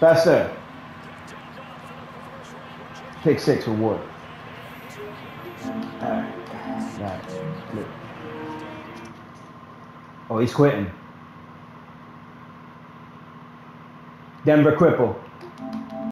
Faster. Pick six reward. Ward. Alright. Oh, he's quitting. Denver cripple.